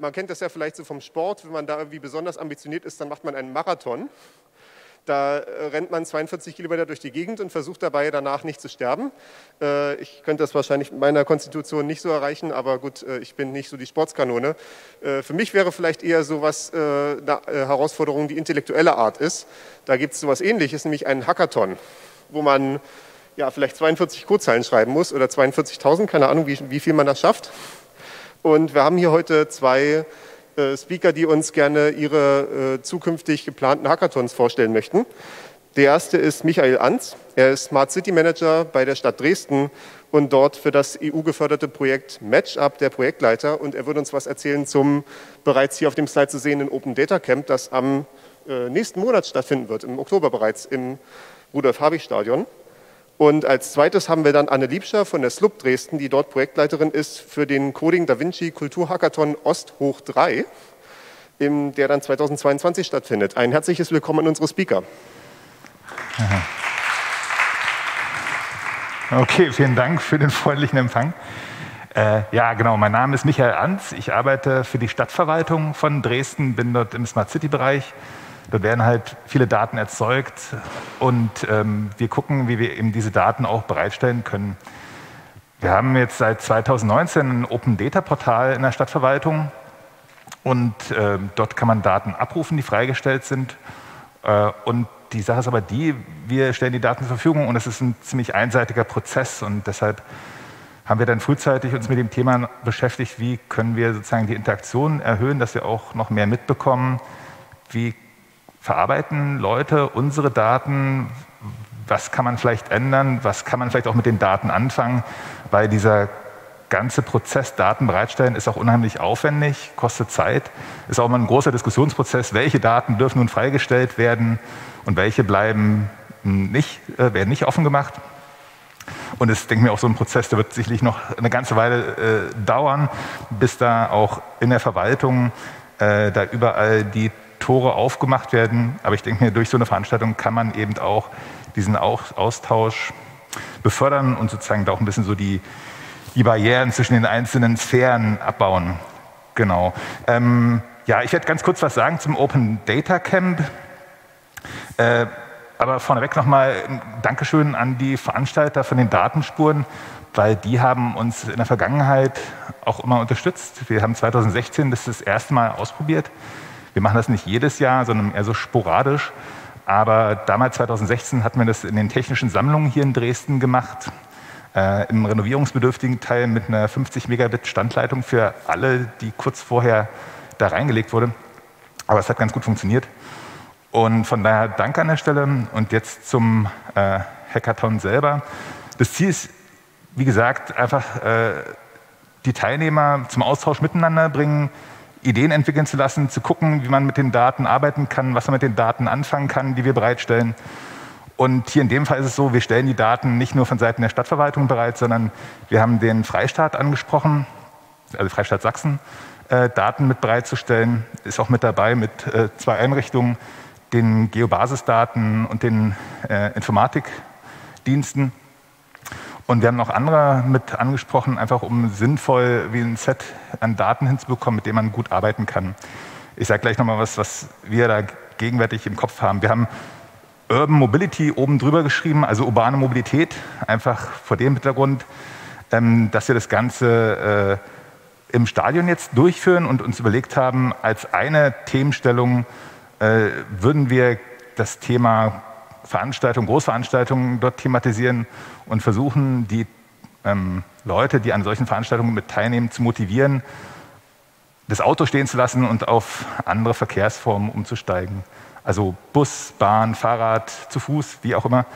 man kennt das ja vielleicht so vom Sport, wenn man da irgendwie besonders ambitioniert ist, dann macht man einen Marathon. Da äh, rennt man 42 Kilometer durch die Gegend und versucht dabei danach nicht zu sterben. Äh, ich könnte das wahrscheinlich mit meiner Konstitution nicht so erreichen, aber gut, äh, ich bin nicht so die Sportskanone. Für mich wäre vielleicht eher so was eine Herausforderung, die intellektuelle Art ist. Da gibt es so etwas ähnliches, nämlich einen Hackathon, wo man ja, vielleicht 42 Codezeilen schreiben muss oder 42.000, keine Ahnung, wie, wie viel man das schafft. Und wir haben hier heute zwei äh, Speaker, die uns gerne ihre äh, zukünftig geplanten Hackathons vorstellen möchten. Der erste ist Michael Anz. Er ist Smart City Manager bei der Stadt Dresden und dort für das EU-geförderte Projekt Matchup der Projektleiter. Und er wird uns was erzählen zum bereits hier auf dem Slide zu sehenden Open Data Camp, das am äh, nächsten Monat stattfinden wird, im Oktober bereits im Rudolf-Habich-Stadion. Und als zweites haben wir dann Anne Liebscher von der SLUB Dresden, die dort Projektleiterin ist für den Coding Da Vinci Kulturhackathon Ost hoch 3, der dann 2022 stattfindet. Ein herzliches Willkommen an unsere Speaker. Okay, vielen Dank für den freundlichen Empfang. Äh, ja, genau, mein Name ist Michael Anz. Ich arbeite für die Stadtverwaltung von Dresden, bin dort im Smart City-Bereich da werden halt viele Daten erzeugt und ähm, wir gucken, wie wir eben diese Daten auch bereitstellen können. Wir haben jetzt seit 2019 ein Open Data Portal in der Stadtverwaltung und äh, dort kann man Daten abrufen, die freigestellt sind. Äh, und die Sache ist aber die, wir stellen die Daten zur Verfügung und es ist ein ziemlich einseitiger Prozess und deshalb haben wir dann frühzeitig uns mit dem Thema beschäftigt, wie können wir sozusagen die Interaktion erhöhen, dass wir auch noch mehr mitbekommen, wie verarbeiten Leute unsere Daten, was kann man vielleicht ändern, was kann man vielleicht auch mit den Daten anfangen, weil dieser ganze Prozess Daten bereitstellen ist auch unheimlich aufwendig, kostet Zeit, ist auch immer ein großer Diskussionsprozess, welche Daten dürfen nun freigestellt werden und welche bleiben nicht, äh, werden nicht offen gemacht. Und es denke mir auch so ein Prozess, der wird sicherlich noch eine ganze Weile äh, dauern, bis da auch in der Verwaltung äh, da überall die Tore aufgemacht werden. Aber ich denke mir, durch so eine Veranstaltung kann man eben auch diesen Austausch befördern und sozusagen da auch ein bisschen so die, die Barrieren zwischen den einzelnen Sphären abbauen. Genau. Ähm, ja, ich werde ganz kurz was sagen zum Open Data Camp. Äh, aber vorneweg nochmal ein Dankeschön an die Veranstalter von den Datenspuren, weil die haben uns in der Vergangenheit auch immer unterstützt. Wir haben 2016 das das erste Mal ausprobiert. Wir machen das nicht jedes Jahr, sondern eher so sporadisch. Aber damals, 2016, hatten wir das in den technischen Sammlungen hier in Dresden gemacht. Äh, Im renovierungsbedürftigen Teil mit einer 50 Megabit Standleitung für alle, die kurz vorher da reingelegt wurde. Aber es hat ganz gut funktioniert. Und von daher danke an der Stelle. Und jetzt zum äh, Hackathon selber. Das Ziel ist, wie gesagt, einfach äh, die Teilnehmer zum Austausch miteinander bringen, Ideen entwickeln zu lassen, zu gucken, wie man mit den Daten arbeiten kann, was man mit den Daten anfangen kann, die wir bereitstellen. Und hier in dem Fall ist es so, wir stellen die Daten nicht nur von Seiten der Stadtverwaltung bereit, sondern wir haben den Freistaat angesprochen, also Freistaat Sachsen, äh, Daten mit bereitzustellen, ist auch mit dabei mit äh, zwei Einrichtungen, den Geobasisdaten und den äh, Informatikdiensten. Und wir haben noch andere mit angesprochen, einfach um sinnvoll wie ein Set an Daten hinzubekommen, mit dem man gut arbeiten kann. Ich sage gleich nochmal was, was wir da gegenwärtig im Kopf haben. Wir haben Urban Mobility oben drüber geschrieben, also urbane Mobilität, einfach vor dem Hintergrund, ähm, dass wir das Ganze äh, im Stadion jetzt durchführen und uns überlegt haben, als eine Themenstellung äh, würden wir das Thema Veranstaltungen, Großveranstaltungen dort thematisieren und versuchen, die ähm, Leute, die an solchen Veranstaltungen mit teilnehmen, zu motivieren, das Auto stehen zu lassen und auf andere Verkehrsformen umzusteigen. Also Bus, Bahn, Fahrrad, zu Fuß, wie auch immer.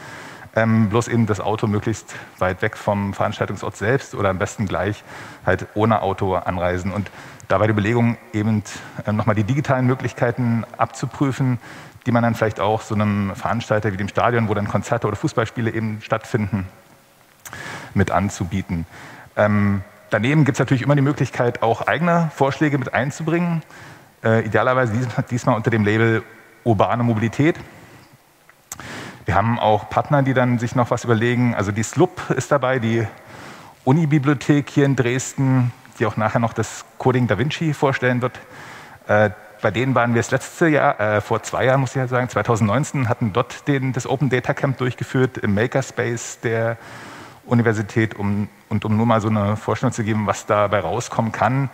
Ähm, bloß eben das Auto möglichst weit weg vom Veranstaltungsort selbst oder am besten gleich halt ohne Auto anreisen. Und dabei die Überlegung, eben äh, nochmal die digitalen Möglichkeiten abzuprüfen, die man dann vielleicht auch so einem Veranstalter wie dem Stadion, wo dann Konzerte oder Fußballspiele eben stattfinden, mit anzubieten. Ähm, daneben gibt es natürlich immer die Möglichkeit, auch eigene Vorschläge mit einzubringen. Äh, idealerweise diesmal unter dem Label urbane Mobilität. Wir haben auch Partner, die dann sich noch was überlegen. Also die SLUB ist dabei, die Unibibliothek hier in Dresden, die auch nachher noch das Coding Da Vinci vorstellen wird. Äh, bei denen waren wir das letzte Jahr, äh, vor zwei Jahren muss ich ja sagen, 2019, hatten dort den, das Open Data Camp durchgeführt im Makerspace der Universität, um, und um nur mal so eine Vorstellung zu geben, was dabei rauskommen kann,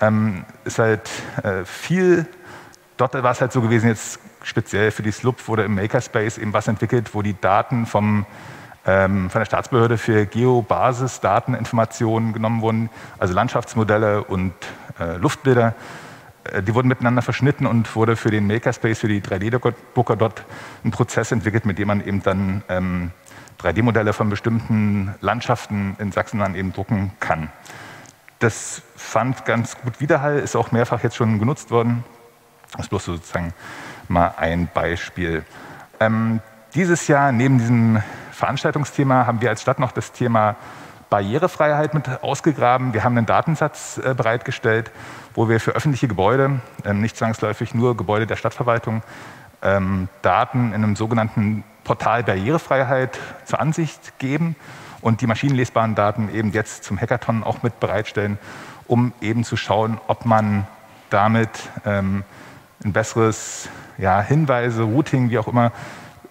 ähm, ist halt äh, viel, dort war es halt so gewesen, jetzt speziell für die SLUP wurde im Makerspace eben was entwickelt, wo die Daten vom, ähm, von der Staatsbehörde für Geobasisdateninformationen genommen wurden, also Landschaftsmodelle und äh, Luftbilder. Äh, die wurden miteinander verschnitten und wurde für den Makerspace, für die 3D-Drucker dort ein Prozess entwickelt, mit dem man eben dann ähm, 3D-Modelle von bestimmten Landschaften in Sachsenland eben drucken kann. Das fand ganz gut Widerhall, ist auch mehrfach jetzt schon genutzt worden. Das ist bloß sozusagen mal ein Beispiel. Ähm, dieses Jahr neben diesem Veranstaltungsthema haben wir als Stadt noch das Thema Barrierefreiheit mit ausgegraben. Wir haben einen Datensatz äh, bereitgestellt, wo wir für öffentliche Gebäude, äh, nicht zwangsläufig nur Gebäude der Stadtverwaltung, ähm, Daten in einem sogenannten Portal Barrierefreiheit zur Ansicht geben und die maschinenlesbaren Daten eben jetzt zum Hackathon auch mit bereitstellen, um eben zu schauen, ob man damit ähm, ein besseres ja, Hinweise, Routing, wie auch immer,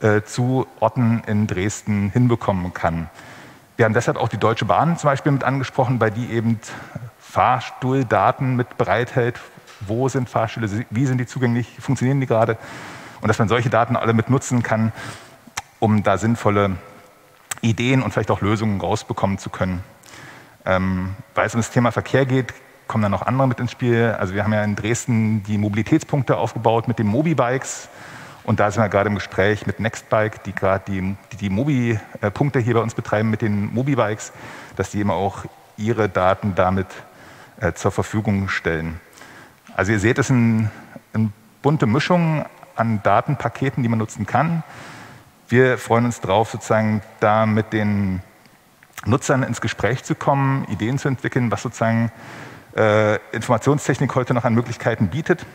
äh, zu Orten in Dresden hinbekommen kann. Wir haben deshalb auch die Deutsche Bahn zum Beispiel mit angesprochen, weil die eben Fahrstuhldaten mit bereithält. Wo sind Fahrstühle, wie sind die zugänglich, funktionieren die gerade? Und dass man solche Daten alle mit nutzen kann, um da sinnvolle Ideen und vielleicht auch Lösungen rausbekommen zu können. Ähm, weil es um das Thema Verkehr geht, kommen dann noch andere mit ins Spiel. Also wir haben ja in Dresden die Mobilitätspunkte aufgebaut mit den Mobibikes. Und da sind wir gerade im Gespräch mit Nextbike, die gerade die, die, die Mobi-Punkte hier bei uns betreiben mit den Mobibikes, dass die eben auch ihre Daten damit äh, zur Verfügung stellen. Also ihr seht, es ist eine ein bunte Mischung an Datenpaketen, die man nutzen kann. Wir freuen uns darauf, sozusagen da mit den Nutzern ins Gespräch zu kommen, Ideen zu entwickeln, was sozusagen äh, Informationstechnik heute noch an Möglichkeiten bietet.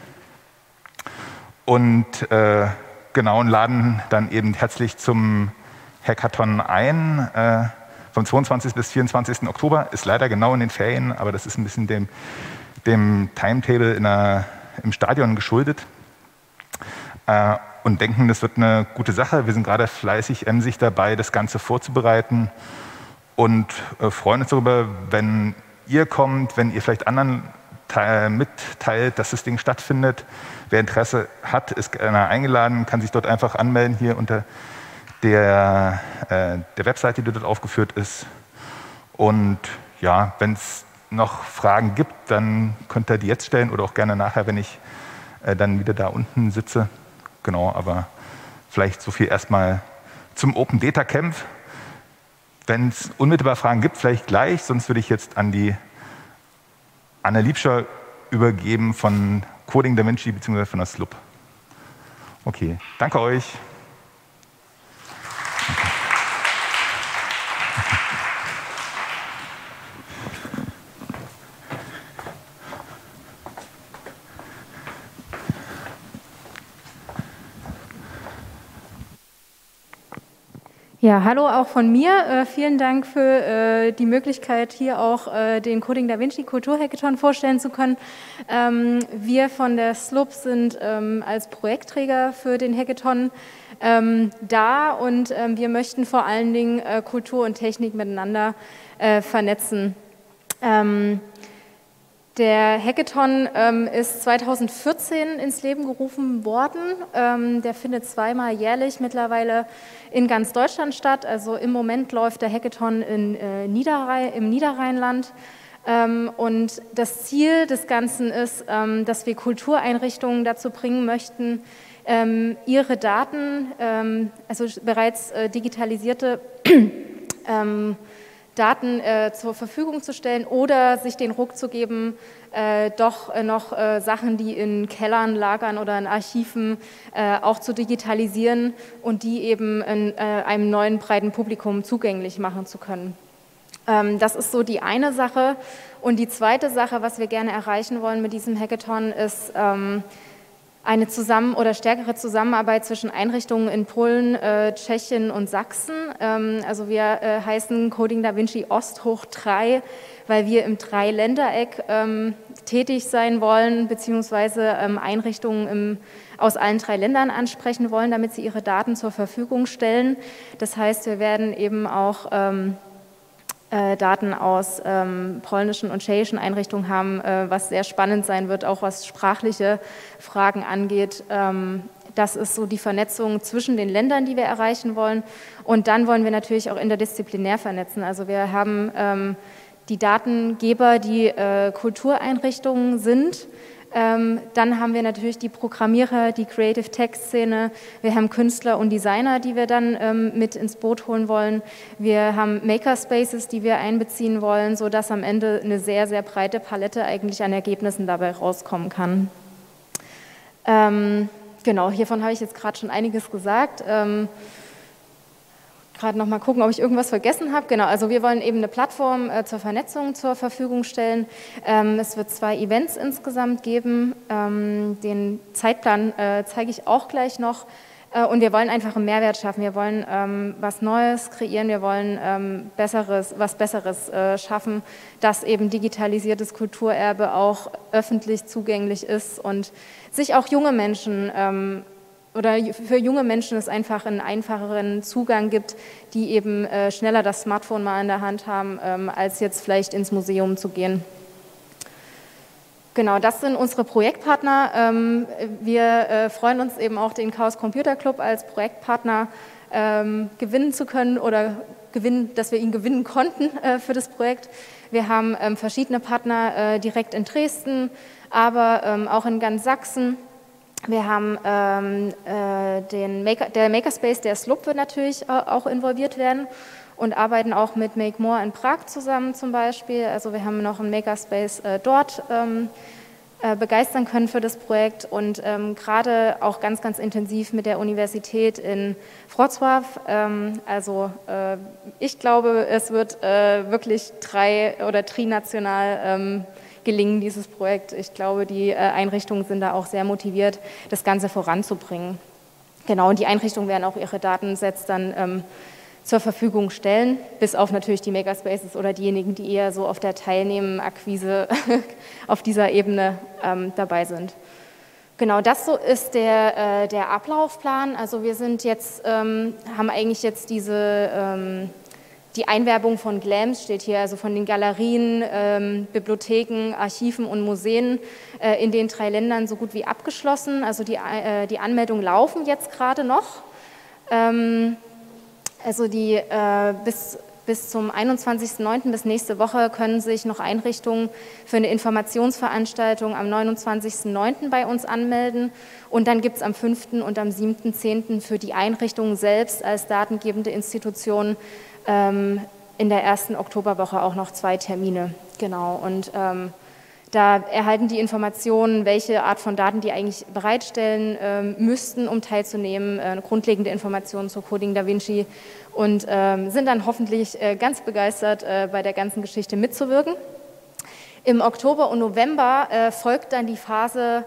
Und äh, genau und laden dann eben herzlich zum Hackathon ein. Äh, vom 22. bis 24. Oktober ist leider genau in den Ferien, aber das ist ein bisschen dem, dem Timetable der, im Stadion geschuldet. Äh, und denken, das wird eine gute Sache. Wir sind gerade fleißig, emsig dabei, das Ganze vorzubereiten und äh, freuen uns darüber, wenn ihr kommt, wenn ihr vielleicht anderen mitteilt, dass das Ding stattfindet. Wer Interesse hat, ist eingeladen, kann sich dort einfach anmelden hier unter der, äh, der Webseite, die dort aufgeführt ist. Und ja, wenn es noch Fragen gibt, dann könnt ihr die jetzt stellen oder auch gerne nachher, wenn ich äh, dann wieder da unten sitze. Genau, aber vielleicht so viel erstmal zum Open Data Camp. Wenn es unmittelbar Fragen gibt, vielleicht gleich, sonst würde ich jetzt an die Anne Liebscher übergeben von Coding Da Vinci bzw. von der SLUB. Okay, danke euch. Ja, hallo auch von mir. Äh, vielen Dank für äh, die Möglichkeit, hier auch äh, den Coding Da Vinci Kulturhackathon vorstellen zu können. Ähm, wir von der SLUB sind ähm, als Projektträger für den Hackathon ähm, da und ähm, wir möchten vor allen Dingen äh, Kultur und Technik miteinander äh, vernetzen. Der Hackathon ähm, ist 2014 ins Leben gerufen worden. Ähm, der findet zweimal jährlich mittlerweile in ganz Deutschland statt. Also im Moment läuft der Hackathon in, äh, Niederrhein, im Niederrheinland. Ähm, und das Ziel des Ganzen ist, ähm, dass wir Kultureinrichtungen dazu bringen möchten, ähm, ihre Daten, ähm, also bereits äh, digitalisierte Daten äh, zur Verfügung zu stellen oder sich den Ruck zu geben, äh, doch äh, noch äh, Sachen, die in Kellern lagern oder in Archiven äh, auch zu digitalisieren und die eben in, äh, einem neuen breiten Publikum zugänglich machen zu können. Ähm, das ist so die eine Sache. Und die zweite Sache, was wir gerne erreichen wollen mit diesem Hackathon, ist, ähm, eine zusammen oder stärkere Zusammenarbeit zwischen Einrichtungen in Polen, äh, Tschechien und Sachsen. Ähm, also wir äh, heißen Coding Da Vinci Ost hoch 3, weil wir im Dreiländereck ähm, tätig sein wollen, beziehungsweise ähm, Einrichtungen im, aus allen drei Ländern ansprechen wollen, damit sie ihre Daten zur Verfügung stellen. Das heißt, wir werden eben auch ähm, äh, Daten aus ähm, polnischen und tschechischen Einrichtungen haben, äh, was sehr spannend sein wird, auch was sprachliche Fragen angeht. Ähm, das ist so die Vernetzung zwischen den Ländern, die wir erreichen wollen. Und dann wollen wir natürlich auch interdisziplinär vernetzen. Also wir haben ähm, die Datengeber, die äh, Kultureinrichtungen sind, ähm, dann haben wir natürlich die Programmierer, die Creative Tech-Szene. Wir haben Künstler und Designer, die wir dann ähm, mit ins Boot holen wollen. Wir haben Makerspaces, die wir einbeziehen wollen, sodass am Ende eine sehr, sehr breite Palette eigentlich an Ergebnissen dabei rauskommen kann. Ähm, genau, hiervon habe ich jetzt gerade schon einiges gesagt. Gerade noch mal gucken, ob ich irgendwas vergessen habe. Genau, also wir wollen eben eine Plattform äh, zur Vernetzung zur Verfügung stellen. Ähm, es wird zwei Events insgesamt geben. Ähm, den Zeitplan äh, zeige ich auch gleich noch. Äh, und wir wollen einfach einen Mehrwert schaffen. Wir wollen ähm, was Neues kreieren. Wir wollen ähm, besseres, was Besseres äh, schaffen, dass eben digitalisiertes Kulturerbe auch öffentlich zugänglich ist und sich auch junge Menschen ähm, oder für junge Menschen es einfach einen einfacheren Zugang gibt, die eben äh, schneller das Smartphone mal in der Hand haben, ähm, als jetzt vielleicht ins Museum zu gehen. Genau, das sind unsere Projektpartner. Ähm, wir äh, freuen uns eben auch, den Chaos Computer Club als Projektpartner ähm, gewinnen zu können oder gewinnen, dass wir ihn gewinnen konnten äh, für das Projekt. Wir haben verschiedene Partner direkt in Dresden, aber auch in ganz Sachsen. Wir haben ähm, äh, den Maker, der Makerspace, der Slup wird natürlich äh, auch involviert werden und arbeiten auch mit Make More in Prag zusammen zum Beispiel. Also wir haben noch einen Makerspace äh, dort ähm, äh, begeistern können für das Projekt und ähm, gerade auch ganz, ganz intensiv mit der Universität in Wrocław. Ähm, also äh, ich glaube, es wird äh, wirklich drei- oder trinational ähm, gelingen, dieses Projekt. Ich glaube, die äh, Einrichtungen sind da auch sehr motiviert, das Ganze voranzubringen. Genau, und die Einrichtungen werden auch ihre Datensets dann ähm, zur Verfügung stellen, bis auf natürlich die Makerspaces oder diejenigen, die eher so auf der Teilnehmenakquise auf dieser Ebene ähm, dabei sind. Genau, das so ist der, äh, der Ablaufplan. Also wir sind jetzt, ähm, haben eigentlich jetzt diese ähm, die Einwerbung von GLAMS steht hier, also von den Galerien, ähm, Bibliotheken, Archiven und Museen äh, in den drei Ländern so gut wie abgeschlossen. Also die, äh, die Anmeldungen laufen jetzt gerade noch. Ähm, also die äh, bis, bis zum 21.09. bis nächste Woche können sich noch Einrichtungen für eine Informationsveranstaltung am 29.09. bei uns anmelden. Und dann gibt es am 5. und am 7.10. für die Einrichtungen selbst als datengebende Institutionen ähm, in der ersten Oktoberwoche auch noch zwei Termine. Genau. Und ähm, da erhalten die Informationen, welche Art von Daten die eigentlich bereitstellen ähm, müssten, um teilzunehmen, äh, grundlegende Informationen zur Coding Da Vinci und ähm, sind dann hoffentlich äh, ganz begeistert, äh, bei der ganzen Geschichte mitzuwirken. Im Oktober und November äh, folgt dann die Phase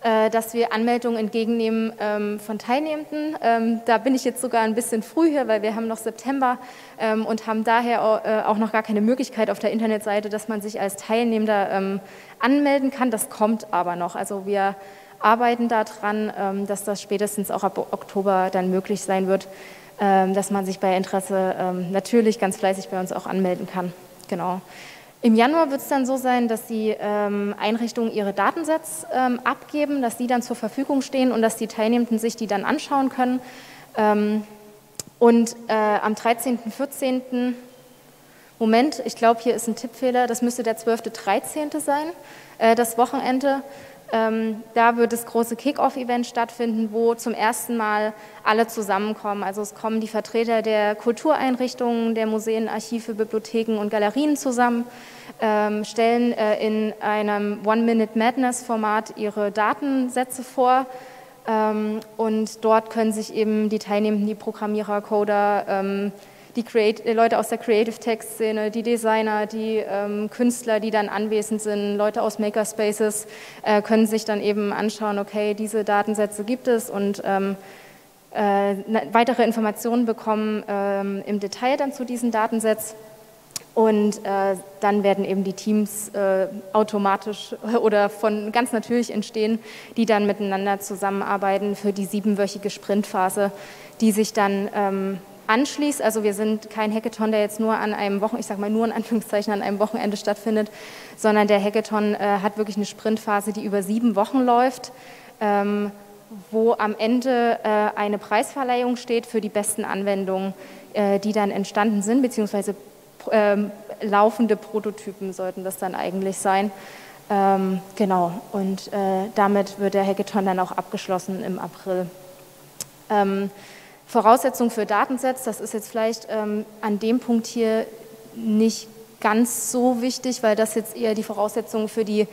dass wir Anmeldungen entgegennehmen ähm, von Teilnehmenden. Ähm, da bin ich jetzt sogar ein bisschen früh hier, weil wir haben noch September ähm, und haben daher äh, auch noch gar keine Möglichkeit auf der Internetseite, dass man sich als Teilnehmender anmelden kann. Das kommt aber noch. Also wir arbeiten daran, dass das spätestens auch ab Oktober dann möglich sein wird, dass man sich bei Interesse natürlich ganz fleißig bei uns auch anmelden kann. Genau. Im Januar wird es dann so sein, dass die ähm, Einrichtungen ihre Datensets ähm, abgeben, dass die dann zur Verfügung stehen und dass die Teilnehmenden sich die dann anschauen können. Ähm, und äh, am 13., 14. Moment, ich glaube, hier ist ein Tippfehler, das müsste der 12., 13. sein, äh, das Wochenende. Ähm, da wird das große Kick-Off-Event stattfinden, wo zum ersten Mal alle zusammenkommen. Also es kommen die Vertreter der Kultureinrichtungen, der Museen, Archive, Bibliotheken und Galerien zusammen, ähm, stellen äh, in einem One-Minute-Madness-Format ihre Datensätze vor. Ähm, und dort können sich eben die Teilnehmenden, die Programmierer, Coder, ähm, die Create Leute aus der Creative Text-Szene, die Designer, die ähm, Künstler, die dann anwesend sind, Leute aus Makerspaces, äh, können sich dann eben anschauen, okay, diese Datensätze gibt es und ähm, äh, weitere Informationen bekommen ähm, im Detail dann zu diesen Datensätzen. Und äh, dann werden eben die Teams äh, automatisch oder von ganz natürlich entstehen, die dann miteinander zusammenarbeiten für die siebenwöchige Sprintphase, die sich dann ähm, anschließt. Also wir sind kein Hackathon, der jetzt nur an einem Wochen, ich sage mal nur in Anführungszeichen an einem Wochenende stattfindet, sondern der Hackathon äh, hat wirklich eine Sprintphase, die über sieben Wochen läuft. Ähm, wo am Ende äh, eine Preisverleihung steht für die besten Anwendungen, äh, die dann entstanden sind, beziehungsweise ähm, laufende Prototypen sollten das dann eigentlich sein. Ähm, genau, und äh, damit wird der Hackathon dann auch abgeschlossen im April. Ähm, Voraussetzung für Datensets, das ist jetzt vielleicht ähm, an dem Punkt hier nicht ganz so wichtig, weil das jetzt eher die Voraussetzungen für die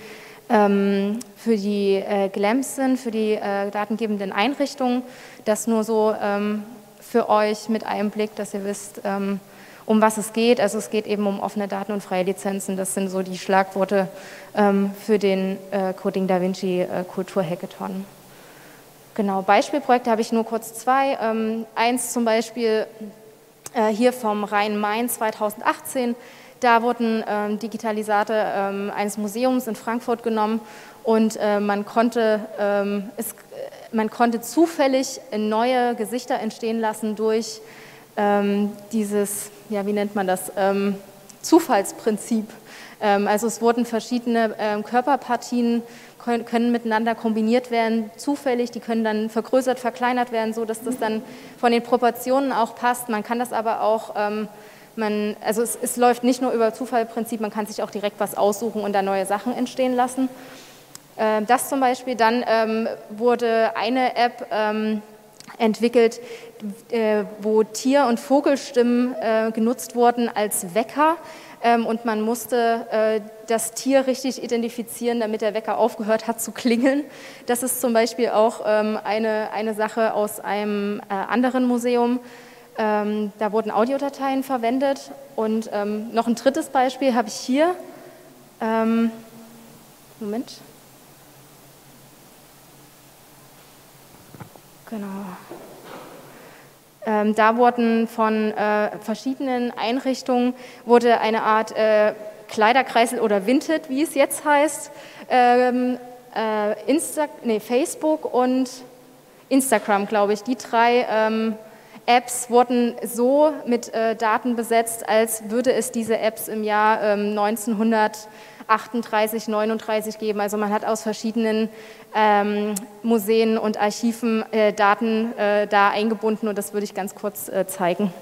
ähm, für die äh, GLAMPs sind, für die äh, datengebenden Einrichtungen. Das nur so ähm, für euch mit Einblick, dass ihr wisst, ähm, um was es geht. Also es geht eben um offene Daten und freie Lizenzen. Das sind so die Schlagworte ähm, für den äh, Coding Da Vinci äh, Kultur Hackathon. Genau, Beispielprojekte habe ich nur kurz zwei. Ähm, eins zum Beispiel äh, hier vom Rhein-Main 2018 da wurden ähm, Digitalisate ähm, eines Museums in Frankfurt genommen und äh, man, konnte, ähm, es, äh, man konnte zufällig neue Gesichter entstehen lassen durch ähm, dieses, ja, wie nennt man das, ähm, Zufallsprinzip. Ähm, also es wurden verschiedene Körperpartien können, miteinander kombiniert werden, zufällig, die können dann vergrößert, verkleinert werden, so dass das dann von den Proportionen auch passt. Man kann das aber auch man, also es, es, läuft nicht nur über Zufallprinzip, man kann sich auch direkt was aussuchen und da neue Sachen entstehen lassen. Das zum Beispiel, dann ähm, wurde eine App ähm, entwickelt, wo Tier- und Vogelstimmen äh, genutzt wurden als Wecker ähm, und man musste äh, das Tier richtig identifizieren, damit der Wecker aufgehört hat zu klingeln. Das ist zum Beispiel auch ähm, eine, eine Sache aus einem äh, anderen Museum. Ähm, da wurden Audiodateien verwendet. Und noch ein drittes Beispiel habe ich hier. Moment. Genau. Ähm, da wurden von äh, verschiedenen Einrichtungen wurde eine Art äh, Kleiderkreisel oder Vinted, wie es jetzt heißt, ähm, äh, Insta nee, Facebook und Instagram, glaube ich, die drei ähm, Apps wurden so mit äh, Daten besetzt, als würde es diese Apps im Jahr ähm, 1900 38, 39 geben. Also man hat aus verschiedenen ähm, Museen und Archiven äh, Daten äh, da eingebunden und das würde ich ganz kurz äh, zeigen.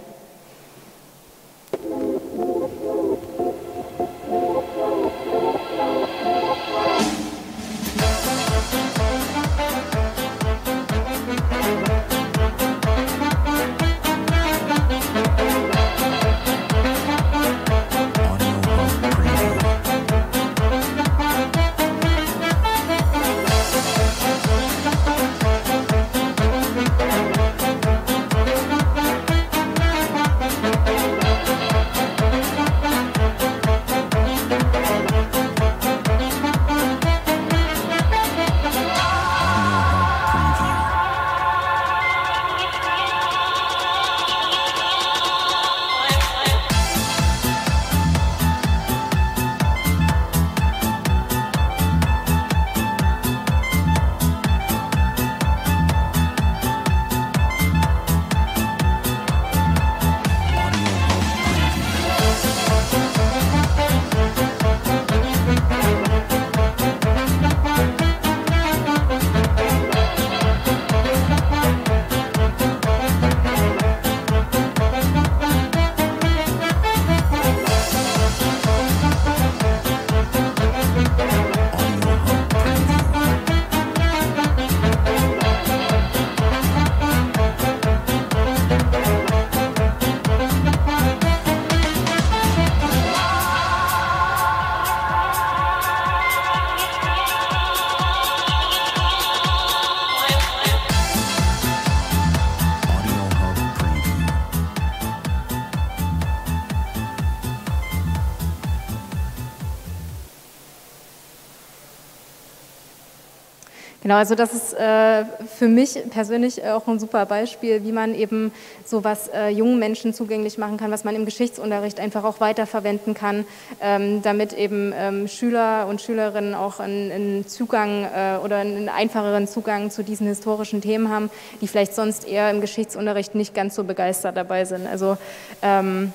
Genau, also das ist äh, für mich persönlich auch ein super Beispiel, wie man eben sowas äh, jungen Menschen zugänglich machen kann, was man im Geschichtsunterricht einfach auch weiterverwenden kann, ähm, damit eben ähm, Schüler und Schülerinnen auch einen, einen Zugang äh, oder einen einfacheren Zugang zu diesen historischen Themen haben, die vielleicht sonst eher im Geschichtsunterricht nicht ganz so begeistert dabei sind. Also ähm,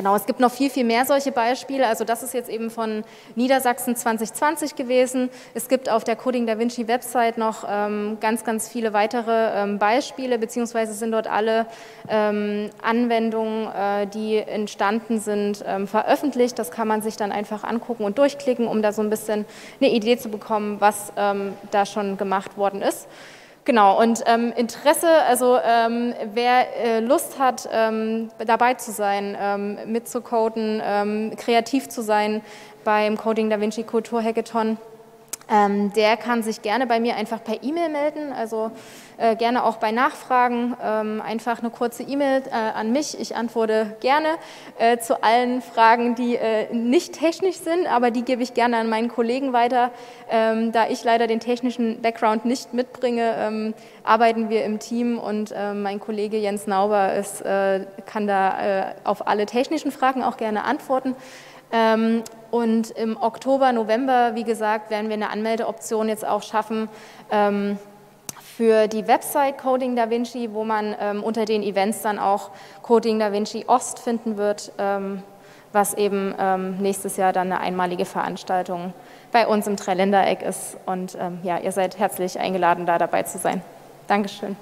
Genau, es gibt noch viel, viel mehr solche Beispiele. Also das ist jetzt eben von Niedersachsen 2020 gewesen. Es gibt auf der Coding Da Vinci Website noch ähm, ganz, ganz viele weitere ähm, Beispiele, beziehungsweise sind dort alle ähm, Anwendungen, äh, die entstanden sind, ähm, veröffentlicht. Das kann man sich dann einfach angucken und durchklicken, um da so ein bisschen eine Idee zu bekommen, was ähm, da schon gemacht worden ist. Genau, und ähm, Interesse, also ähm, wer äh, Lust hat, ähm, dabei zu sein, ähm, mitzucoden, ähm, kreativ zu sein beim Coding Da Vinci Kultur Hackathon, ähm, der kann sich gerne bei mir einfach per E-Mail melden, also äh, gerne auch bei Nachfragen. Ähm, einfach eine kurze E-Mail äh, an mich. Ich antworte gerne äh, zu allen Fragen, die äh, nicht technisch sind, aber die gebe ich gerne an meinen Kollegen weiter. Ähm, da ich leider den technischen Background nicht mitbringe, ähm, arbeiten wir im Team und äh, mein Kollege Jens Nauber ist, äh, kann da auf alle technischen Fragen auch gerne antworten. Ähm, und im Oktober, November, wie gesagt, werden wir eine Anmeldeoption jetzt auch schaffen ähm, für die Website Coding Da Vinci, wo man ähm, unter den Events dann auch Coding Da Vinci Ost finden wird, was eben nächstes Jahr dann eine einmalige Veranstaltung bei uns im Dreiländereck ist. Und ja, ihr seid herzlich eingeladen, da dabei zu sein. Dankeschön.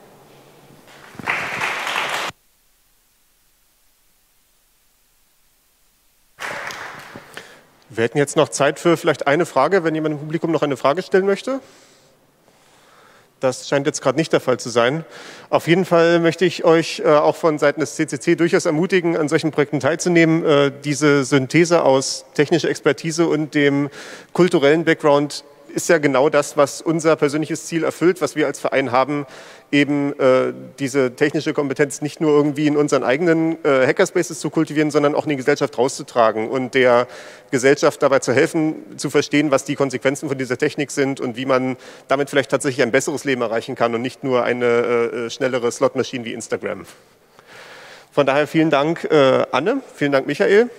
Wir hätten jetzt noch Zeit für vielleicht eine Frage, wenn jemand im Publikum noch eine Frage stellen möchte. Das scheint jetzt gerade nicht der Fall zu sein. Auf jeden Fall möchte ich euch äh, auch von Seiten des CCC durchaus ermutigen, an solchen Projekten teilzunehmen. Äh, diese Synthese aus technischer Expertise und dem kulturellen Background ist ja genau das, was unser persönliches Ziel erfüllt, was wir als Verein haben, eben äh, diese technische Kompetenz nicht nur irgendwie in unseren eigenen äh, Hackerspaces zu kultivieren, sondern auch in die Gesellschaft rauszutragen und der Gesellschaft dabei zu helfen, zu verstehen, was die Konsequenzen von dieser Technik sind und wie man damit vielleicht tatsächlich ein besseres Leben erreichen kann und nicht nur eine äh, äh schnellere Slotmaschine wie Instagram. Von daher vielen Dank, äh, Anne, vielen Dank, Michael.